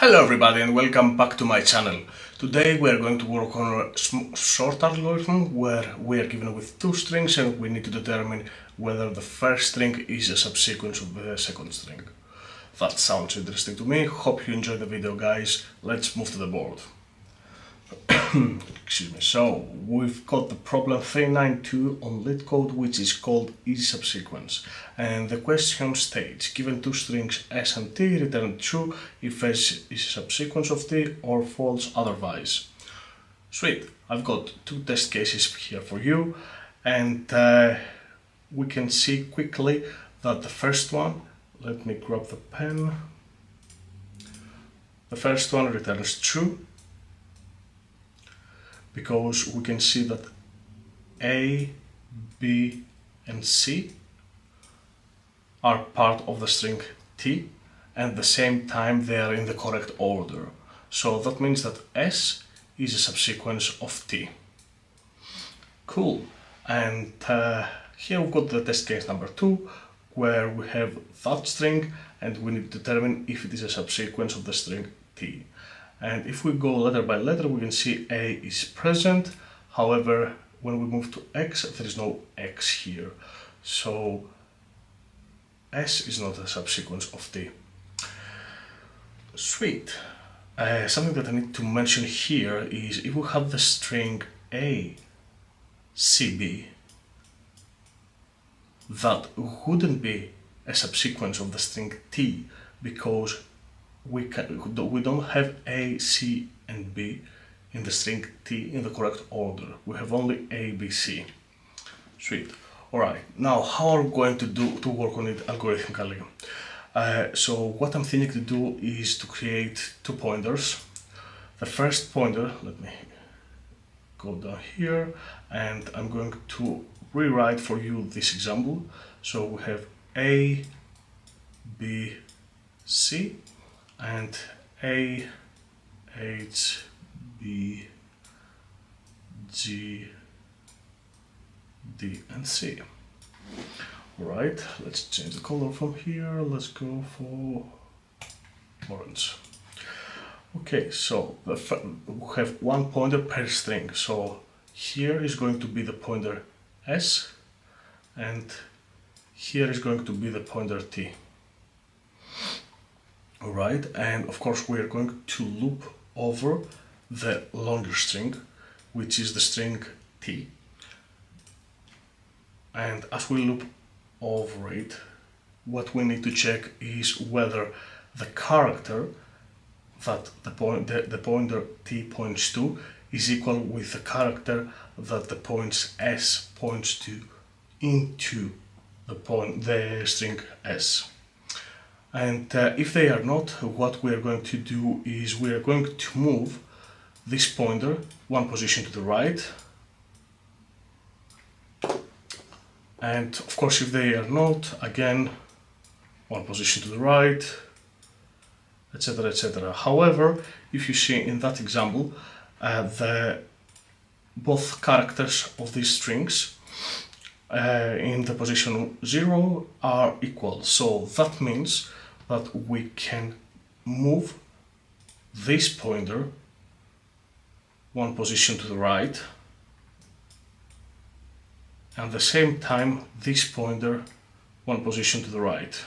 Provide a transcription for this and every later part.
Hello everybody and welcome back to my channel. Today we are going to work on a short algorithm where we are given with two strings and we need to determine whether the first string is a subsequence of the second string. That sounds interesting to me. Hope you enjoy the video guys. Let's move to the board. excuse me. So we've got the problem 392 on LeetCode which is called is subsequence and the question states given two strings s and t return true if s is a subsequence of t or false otherwise. Sweet, I've got two test cases here for you. And uh, we can see quickly that the first one, let me grab the pen, the first one returns true because we can see that A, B and C are part of the string T and at the same time they are in the correct order. So that means that S is a subsequence of T. Cool. And uh, here we've got the test case number two where we have that string and we need to determine if it is a subsequence of the string T and if we go letter by letter we can see A is present however when we move to X there is no X here so S is not a subsequence of T. Sweet. Uh, something that I need to mention here is if we have the string A CB that wouldn't be a subsequence of the string T because we can we don't have A, C, and B in the string T in the correct order. We have only A, B, C. Sweet. Alright, now how are we going to do to work on it algorithmically? Uh, so what I'm thinking to do is to create two pointers. The first pointer, let me go down here, and I'm going to rewrite for you this example. So we have A, B, C, and A, H, B, G, D, and C. Alright, let's change the color from here. Let's go for orange. Okay, so we have one pointer per string. So here is going to be the pointer S and here is going to be the pointer T. Alright, and of course we are going to loop over the longer string, which is the string t. And as we loop over it, what we need to check is whether the character that the, point, the, the pointer t points to is equal with the character that the points s points to into the point the string s. And uh, if they are not, what we are going to do is we are going to move this pointer one position to the right. And of course, if they are not, again, one position to the right, etc, etc. However, if you see in that example, uh, the both characters of these strings uh, in the position 0 are equal. So that means that we can move this pointer one position to the right and the same time this pointer one position to the right.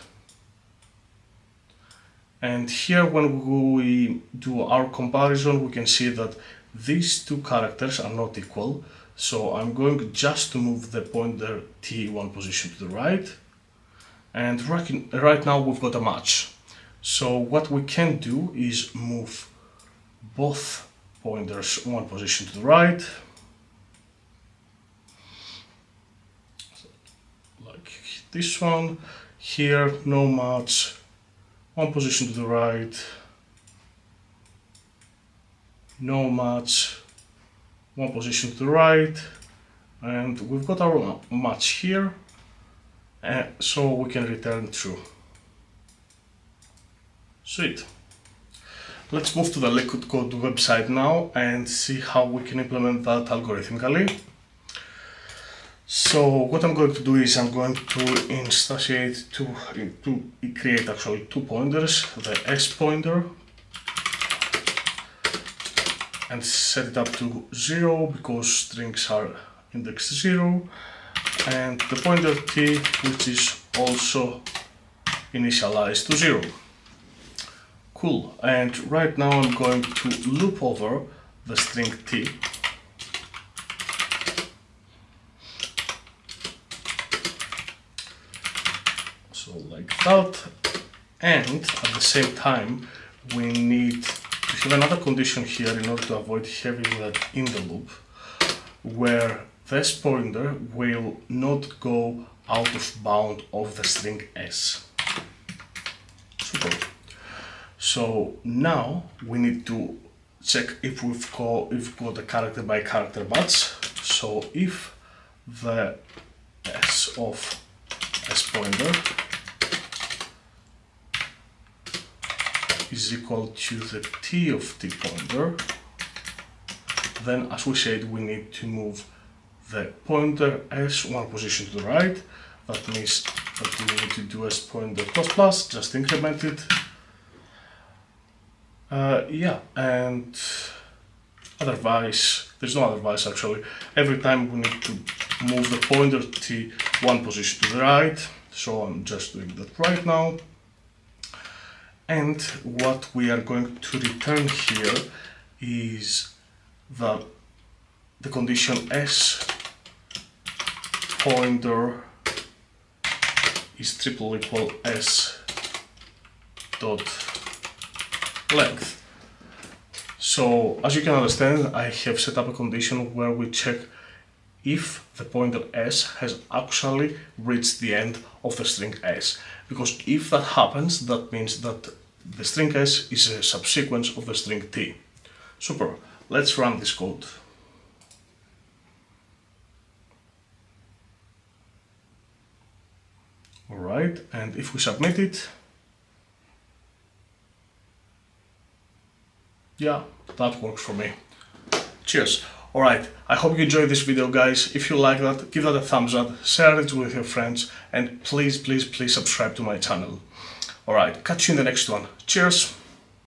And here when we do our comparison we can see that these two characters are not equal so I'm going just to move the pointer t one position to the right and right now we've got a match. So what we can do is move both pointers one position to the right, like this one, here no match, one position to the right, no match, one position to the right, and we've got our match here uh, so we can return true. Sweet. Let's move to the LeetCode website now and see how we can implement that algorithmically. So what I'm going to do is I'm going to instantiate to, to create actually two pointers, the S pointer and set it up to 0 because strings are index 0 and the pointer t which is also initialized to 0. Cool, and right now I'm going to loop over the string t. So like that. And at the same time we need to have another condition here in order to avoid having that in the loop where this pointer will not go out of bound of the string s. Super. So now we need to check if we've got, if we've got a character by character match. So if the s of s pointer is equal to the t of t pointer, then as we said we need to move the pointer s one position to the right. That means that we need to do s pointer plus plus, just increment it. Uh, yeah, and otherwise, there's no otherwise actually. Every time we need to move the pointer t one position to the right, so I'm just doing that right now. And what we are going to return here is the, the condition s pointer is triple equal s dot length. So as you can understand, I have set up a condition where we check if the pointer s has actually reached the end of the string s. Because if that happens, that means that the string s is a subsequence of the string t. Super, let's run this code. Alright, and if we submit it, yeah, that works for me. Cheers. Alright, I hope you enjoyed this video guys. If you like that, give that a thumbs up, share it with your friends, and please, please, please subscribe to my channel. Alright, catch you in the next one. Cheers!